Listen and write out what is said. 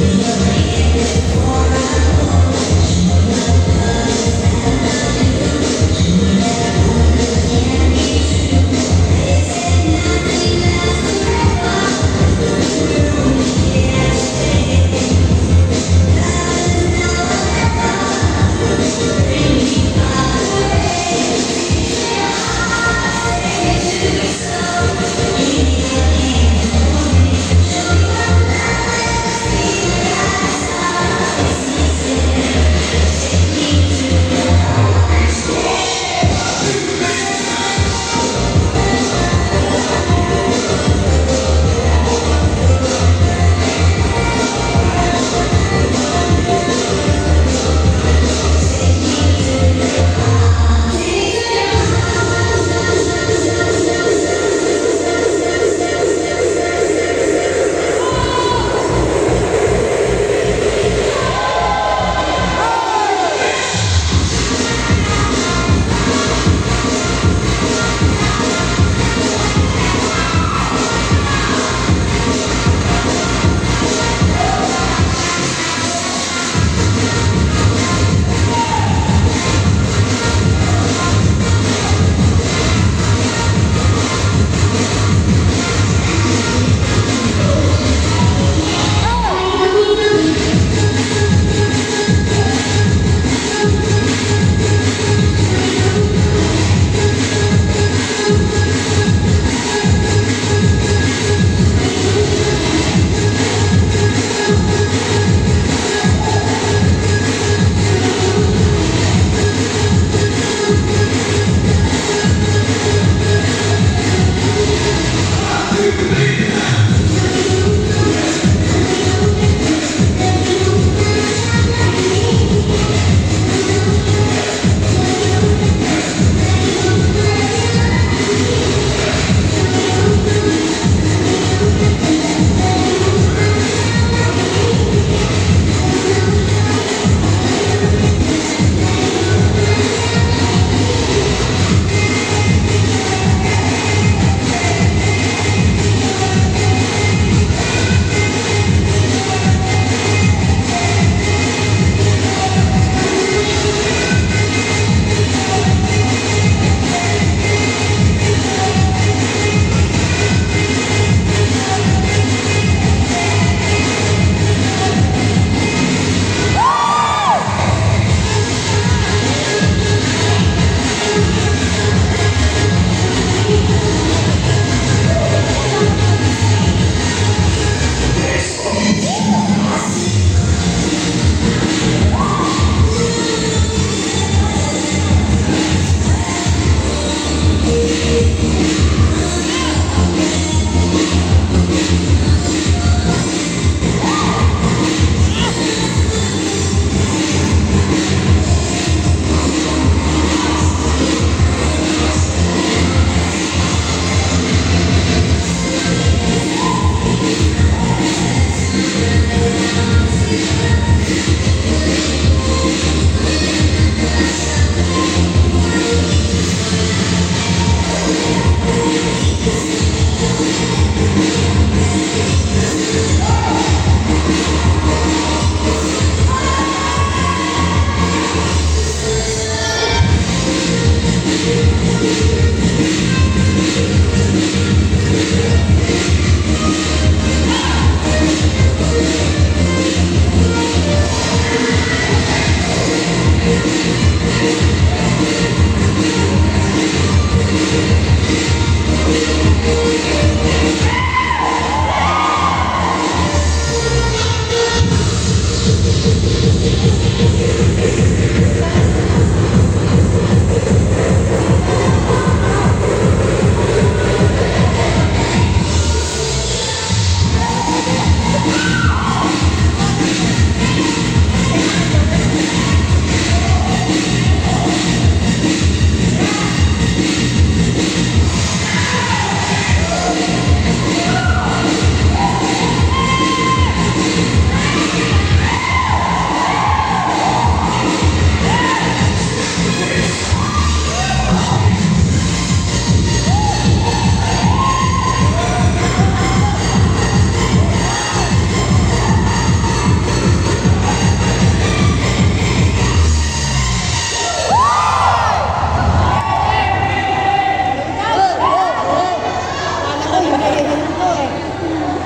Yeah.